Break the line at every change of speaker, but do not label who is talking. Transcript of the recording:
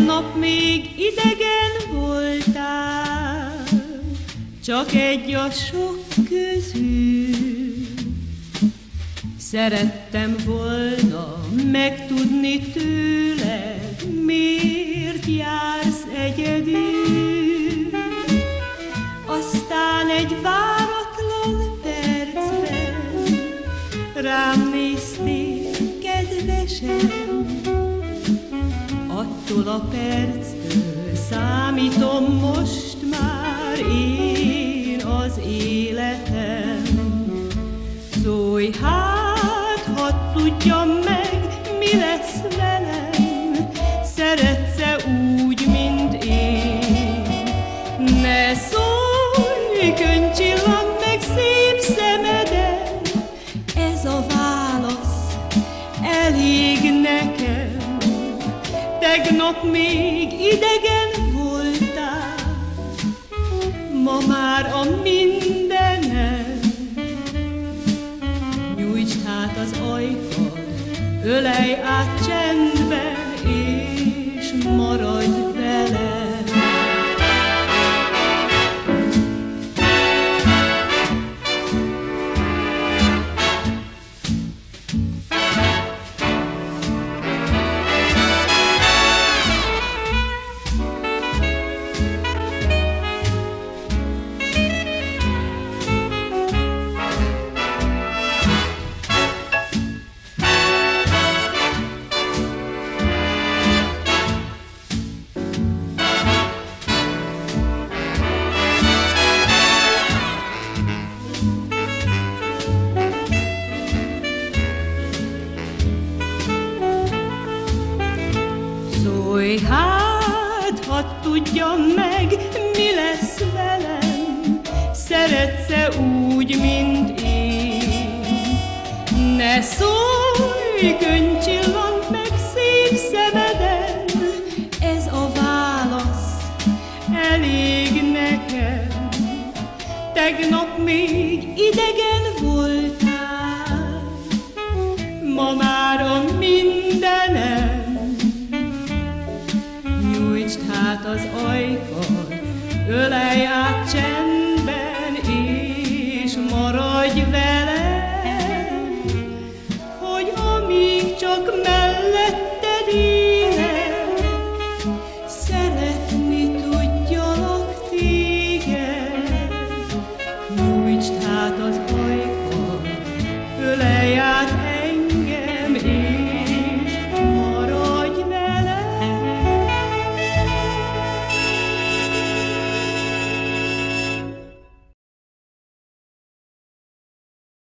Tegnap még idegen voltál, csak egy a sok közül. Szerettem volna megtudni tőled, miért jársz egyedül. Aztán egy váratlan percben rám néztél, kedvesem, attól a perctől számítom most már én az életem. Szólj hát, hadd tudjam meg, mi lesz velem, szeretsz-e úgy, mint Tegnap még idegen voltál, ma már a mindenem. Nyújtsd hát az ajkad, ölej át csendben, hogy hát, ha tudjam meg, mi lesz velem, szeretsz úgy, mint én. Ne szólj, könycsillant meg szép szemeden, ez a válasz elég nekem. Tegnap még idegen voltál, ma már át az ajkon, ölej át csendben, és maradj velem.